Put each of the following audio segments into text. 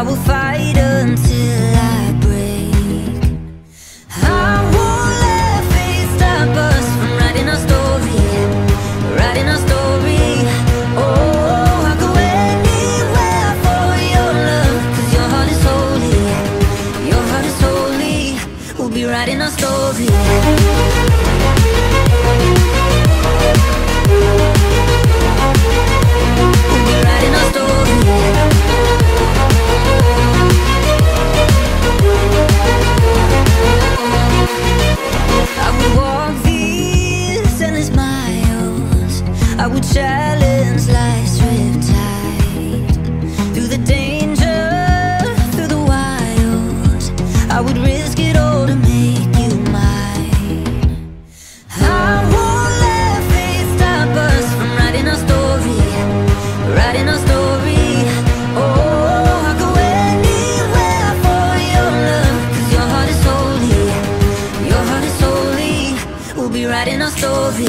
I will fight until I break. I won't let fate stop us from writing our story Writing our story. Oh, anywhere for your your heart is holy. Your heart is holy. We'll be writing our story. Challenge life's riptide. Through the danger, through the wild, I would risk it all to make you mine. I won't let fate stop us from writing our story, writing our story. Oh, I'll go anywhere for your love, 'cause your heart is holy, your heart is holy. We'll be writing our story.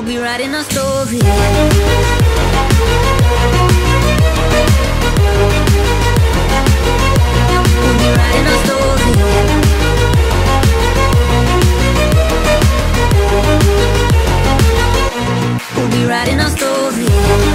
We'll be writing our story We'll be writing our We'll be writing our story